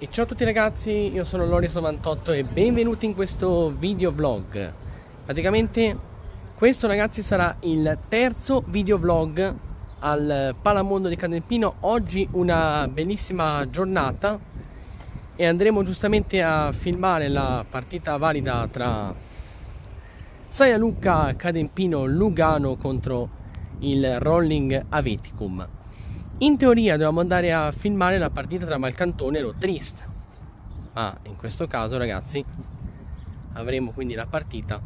E ciao a tutti ragazzi, io sono Loris98 e benvenuti in questo video vlog. Praticamente questo ragazzi sarà il terzo video vlog al Palamondo di Cadempino. Oggi una bellissima giornata e andremo giustamente a filmare la partita valida tra Saia Lucca Cadempino Lugano contro il Rolling Aveticum. In teoria dovevamo andare a filmare la partita tra Malcantone e Rotrist, ma in questo caso ragazzi avremo quindi la partita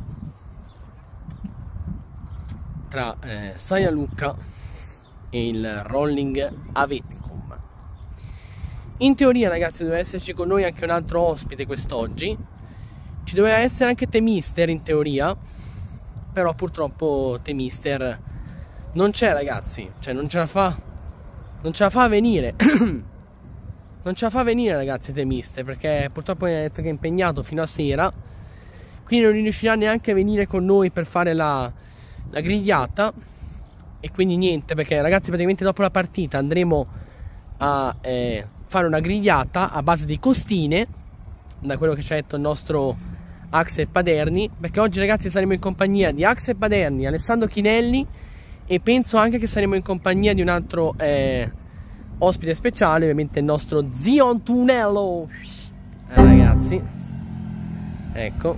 tra eh, Saia Lucca e il Rolling Aveticum. In teoria ragazzi doveva esserci con noi anche un altro ospite quest'oggi, ci doveva essere anche Temister in teoria, però purtroppo Temister non c'è ragazzi, cioè non ce la fa non ce la fa venire. non ce la fa venire ragazzi temiste perché purtroppo mi ha detto che è impegnato fino a sera. Quindi non riuscirà neanche a venire con noi per fare la, la grigliata. E quindi niente, perché ragazzi praticamente dopo la partita andremo a eh, fare una grigliata a base di costine. Da quello che ci ha detto il nostro Axel Paderni. Perché oggi ragazzi saremo in compagnia di Axel Paderni, Alessandro Chinelli e penso anche che saremo in compagnia di un altro eh, ospite speciale, ovviamente il nostro zio Antunello. Eh, ragazzi, ecco.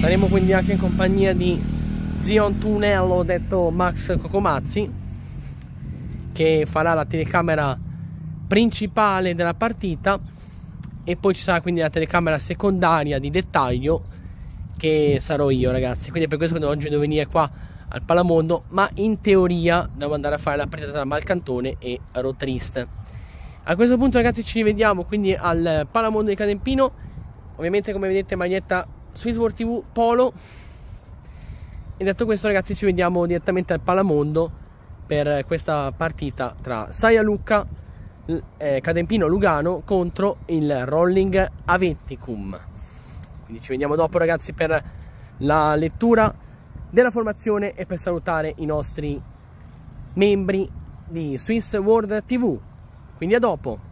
Saremo quindi anche in compagnia di zio Antunello, detto Max Cocomazzi, che farà la telecamera principale della partita e poi ci sarà quindi la telecamera secondaria di dettaglio che sarò io ragazzi. Quindi per questo che oggi devo venire qua al Palamondo ma in teoria devo andare a fare la partita tra Malcantone e Rotrist a questo punto ragazzi ci rivediamo quindi al Palamondo di Cadempino ovviamente come vedete maglietta Swissworld TV Polo. E detto questo ragazzi ci vediamo direttamente al Palamondo per questa partita tra Saia Lucca eh, Cadempino Lugano contro il Rolling Aventicum quindi ci vediamo dopo ragazzi per la lettura della formazione e per salutare i nostri membri di Swiss World TV. Quindi a dopo.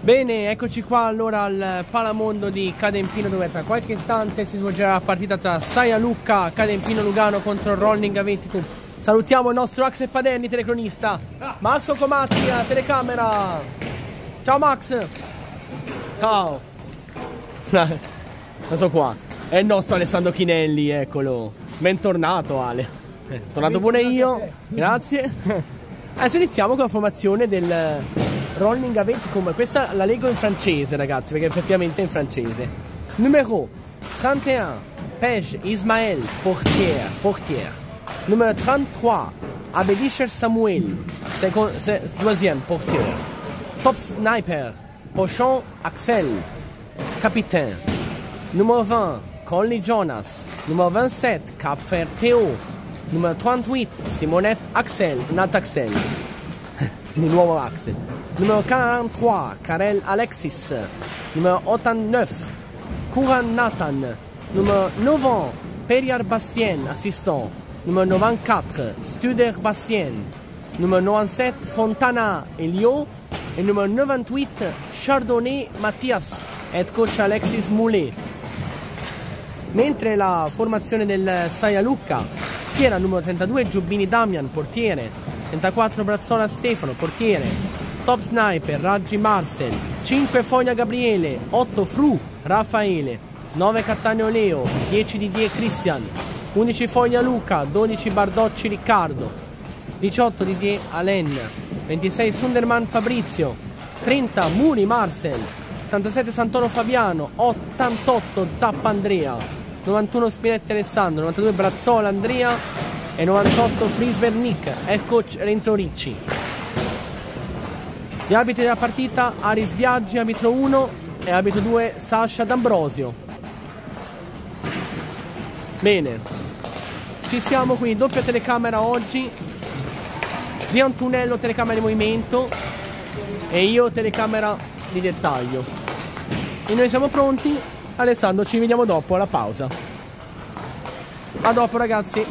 Bene, eccoci qua allora al Palamondo di Cadempino dove tra qualche istante si svolgerà la partita tra Saia Lucca, Cadempino Lugano contro Rolling Aventicum. Salutiamo il nostro Axel Paderni, telecronista. Max Comazzi, telecamera. Ciao Max. Ciao. Questo qua è il nostro Alessandro Chinelli, eccolo. Bentornato Ale. Tornato pure io. Grazie. Adesso iniziamo con la formazione del Rolling Aventicum. Questa la leggo in francese, ragazzi, perché effettivamente è in francese. Numero 31, Pej Ismael, portiere, portiere. Numero 33, Abedischer Samuel, second, deuxième portiere. Top sniper, Pochon Axel, Capitaine. Numéro 20, Conley Jonas. Numéro 27, Capfer Théo. Numéro 38, Simonette Axel, Nat Axel. Di nuovo Axel. Numéro 43, Karel Alexis. Numéro 89, Kouran Nathan. Numéro 90, Periar Bastien, assistant. Numéro 94, Studer Bastien. Numéro 97, Fontana Elio. Et numéro 98, Chardonnay Mathias head coach Alexis Moulet. Mentre la formazione del Saia Lucca schiera numero 32 Giubbini Damian, portiere, 34 Brazzola Stefano, portiere, top sniper Raggi Marcel, 5 Foglia Gabriele, 8 Fru Raffaele, 9 Cattaneo Leo, 10 Didier Christian, 11 Foglia Luca, 12 Bardocci Riccardo, 18 Didier Alen, 26 Sunderman Fabrizio, 30 Muri Marcel, 87 Santoro Fabiano, 88 Zappa Andrea, 91 Spinetti Alessandro, 92 Brazzola Andrea e 98 Frisber Nick, coach Renzo Ricci. Gli arbitri della partita Aris Biaggi, arbitro 1 e arbitro 2 Sasha D'Ambrosio. Bene, ci siamo quindi doppia telecamera oggi, Zio Antunello telecamera di movimento e io telecamera di dettaglio. E noi siamo pronti. Alessandro, ci vediamo dopo alla pausa. A dopo ragazzi.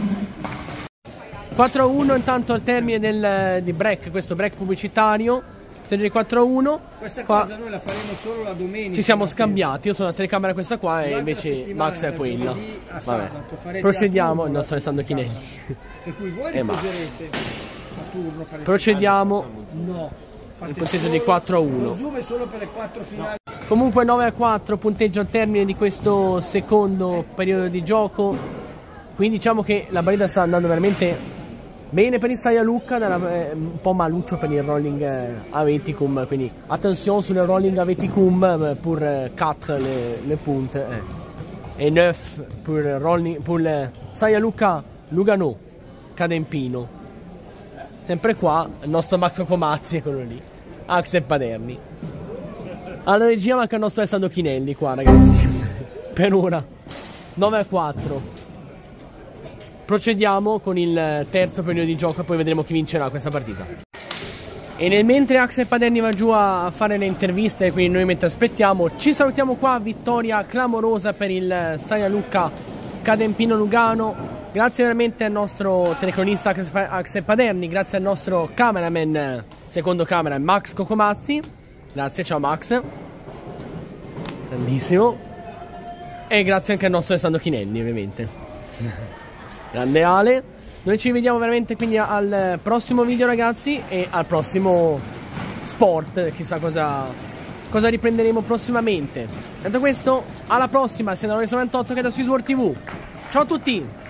4-1 intanto al termine del, di break, questo break pubblicitario. Punteggio di 4-1. Questa Qua cosa noi la faremo solo la domenica. ci siamo scambiati. Io sono la telecamera questa qua e durante invece Max è quella. a Vabbè. sabato Procediamo, a il nostro Alessandro. Chinelli. Per cui voi E Max. a turno Procediamo. No. Il punteggio di 4 a 1. Lo zoom è solo per le quattro finali. Comunque 9 a 4, punteggio al termine di questo secondo periodo di gioco. Quindi diciamo che la partita sta andando veramente bene per il Saia Lucca, eh, un po' maluccio per il rolling eh, Aveticum. Quindi attenzione sul rolling Aveticum eh, pour eh, 4 le, le punte. E 9 per rolling le Saia Lucca Lugano Cadempino. Sempre qua il nostro Max Comazzi, eccolo lì. Axel Paderni. Alla regia manca il nostro Alessandro Chinelli qua, ragazzi. per ora. 9 a 4. Procediamo con il terzo periodo di gioco e poi vedremo chi vincerà questa partita. E nel mentre Axel Paderni va giù a fare le interviste, quindi noi mentre aspettiamo, ci salutiamo qua, vittoria clamorosa per il Saia Lucca Cadempino Lugano. Grazie veramente al nostro telecronista Axel- Paderni, grazie al nostro cameraman, secondo camera, Max Cocomazzi. Grazie, ciao Max. Grandissimo. E grazie anche al nostro Alessandro Chinelli, ovviamente. Grande Ale. Noi ci vediamo veramente quindi al prossimo video ragazzi e al prossimo sport, chissà cosa, cosa riprenderemo prossimamente. Detto questo, alla prossima, siamo Lorenzo 98 che è da Swissworld TV. Ciao a tutti!